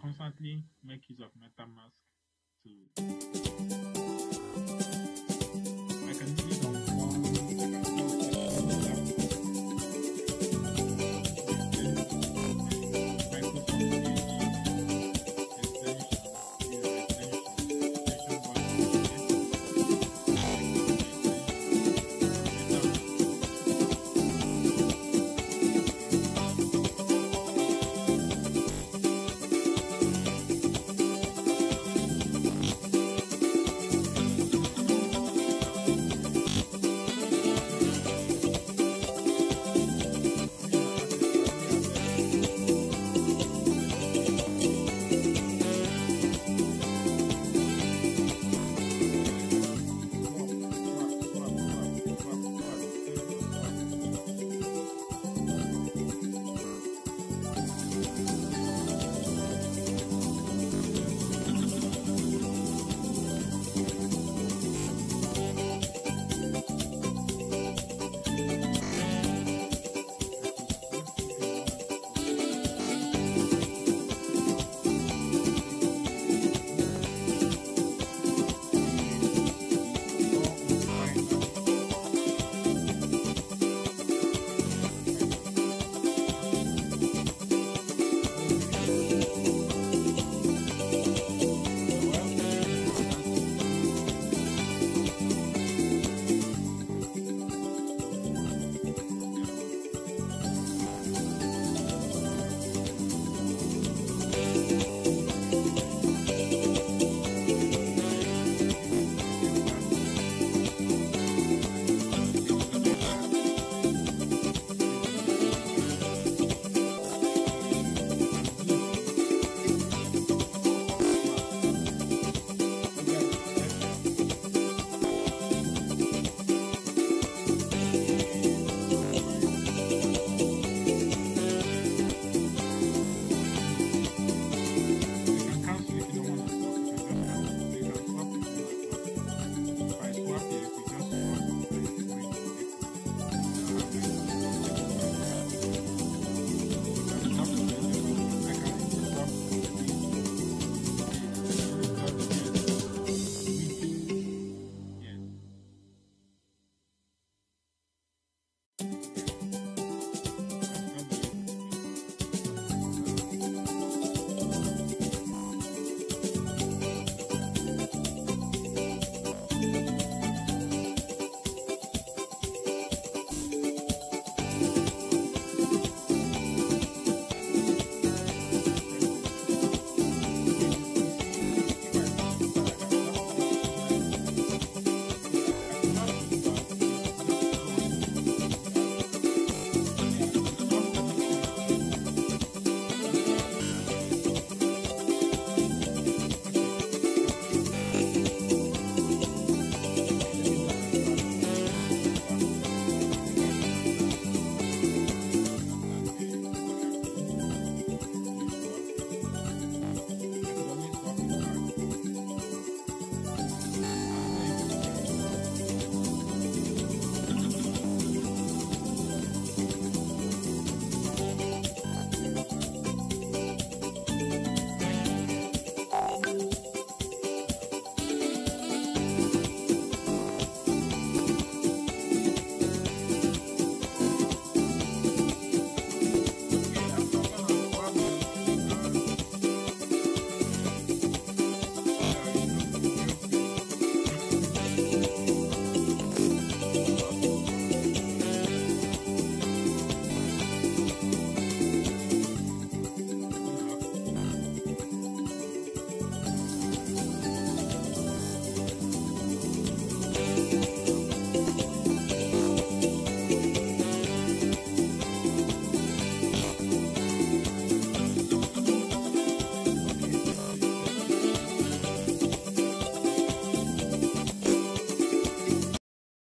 constantly make use of MetaMask to